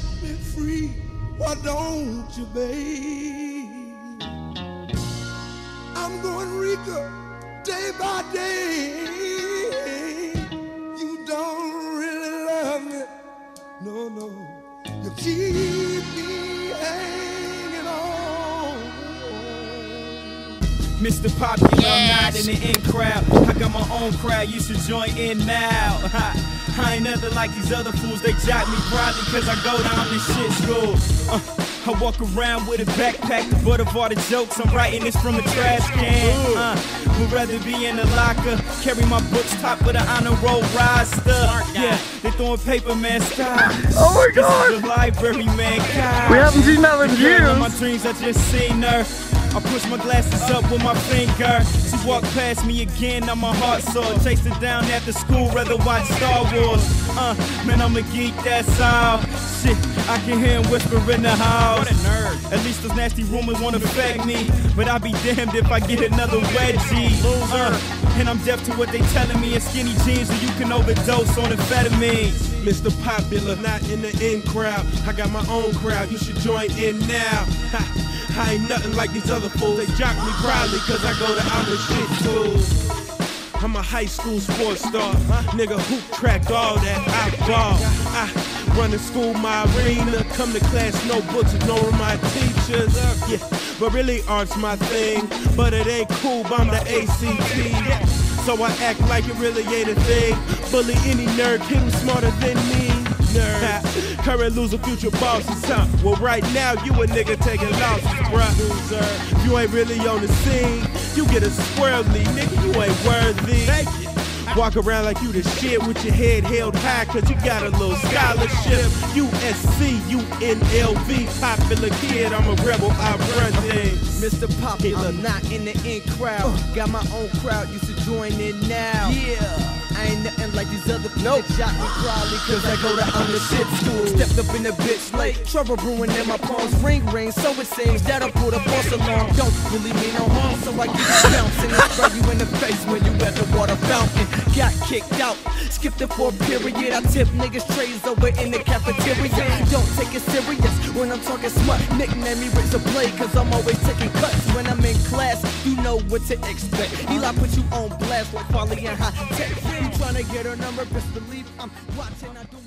set me free. Why don't you, babe? I'm going Rica day by day. You don't really love me. No, no. You keep Mr. Popular, I'm not in the in crowd. I got my own crowd, you should join in now. I ain't nothing like these other fools, they jack me proudly cause I go down to shit school. Uh, I walk around with a backpack, the butt of all the jokes. I'm writing this from a trash can. Uh, would rather be in the locker, carry my books top of the honor roll roster. Yeah, they throwing paper man style. Oh my This is the library man. God. We haven't seen that in in my dreams, I just seen her. I push my glasses up with my finger. She walked past me again, now my heart sore. Chased her down after school, rather watch Star Wars. Uh, man, I'm a geek, that's all. Shit, I can hear him whisper in the house. What a nerd. At least those nasty rumors won't affect me. But I'll be damned if I get another wedgie. Uh, and I'm deaf to what they telling me. In skinny jeans, or you can overdose on amphetamines. Mr. Popular, not in the in crowd. I got my own crowd, you should join in now. Ha, I ain't nothing like these other fools. They jock me proudly cause I go to other shit schools. I'm a high school sports star. Nigga, hoop track, all that. I ball. I run the school, my arena. Come to class, no books, ignore my teachers. Yeah, but really art's my thing. But it ain't cool, but I'm the ACT. So I act like it really ain't a thing. Bully any nerd, kid who's smarter than me. Nerd. Current loser, future bosses, huh? Well, right now, you a nigga taking losses, bruh. Loser. You ain't really on the scene, you get a squirrely, nigga, you ain't worthy. Walk around like you the shit with your head held high, cause you got a little scholarship. USC, UNLV, popular kid, I'm a rebel, I run things. Mr. Popular, not in the in crowd. Uh. Got my own crowd, used to join in now. Yeah. I ain't nothing like these other nope. shot me proudly cause I go to other shit school. Stepped up in the bitch late, trouble brewing in my palms. Ring ring, so it seems that I put a false alarm. Don't really mean no harm, so I keep bouncing and throw you in the face when you at the water fountain. Got kicked out, skipped for a period. I tip niggas trays over in the cafeteria. Don't take it serious when I'm talking smut. Nickname me Razor Blade cause I'm always taking cuts. When I'm in class, you know what to expect. Eli put you on blast like Polly and high tech. You tryna get her number, best believe I'm watching. I do